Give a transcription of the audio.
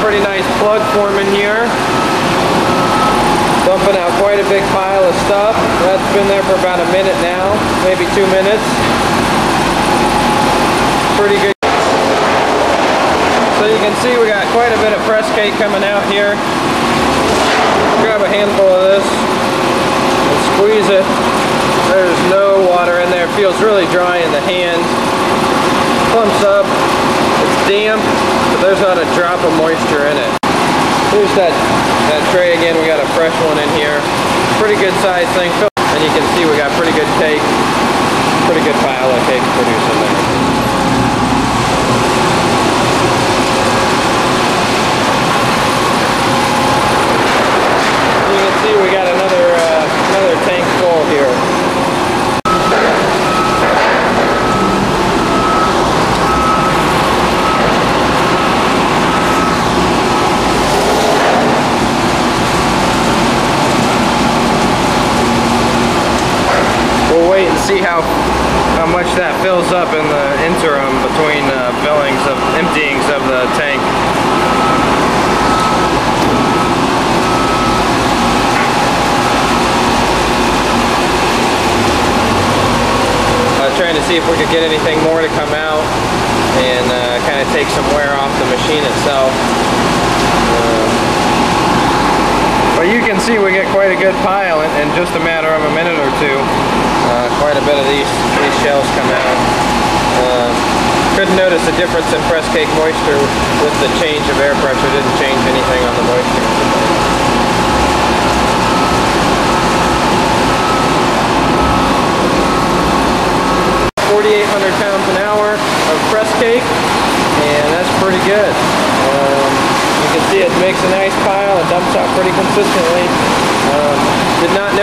pretty nice plug forming here. Dumping out quite a big pile of stuff. That's been there for about a minute now, maybe two minutes. Pretty good. So you can see we got quite a bit of press cake coming out here. Grab a handful of this and squeeze it. There's no water in there. It feels really dry in the hand. Clumps up. It's damp, there's not a drop of moisture in it. Here's that, that tray again. We got a fresh one in here. Pretty good size thing. And you can see we got pretty good cake. Pretty good pile of cake producing there. see we got another uh, another tank full here. We'll wait and see how how much that fills up in the interim between uh, fillings of emptyings of the tank. trying to see if we could get anything more to come out and uh, kind of take some wear off the machine itself. Uh, but you can see we get quite a good pile in, in just a matter of a minute or two. Uh, quite a bit of these, these shells come out. Uh, couldn't notice a difference in press cake moisture with the change of air pressure. Didn't change anything on the moisture. 4,800 pounds an hour of press cake, and that's pretty good. Um, you can see it makes a nice pile, it dumps out pretty consistently. Um, did not notice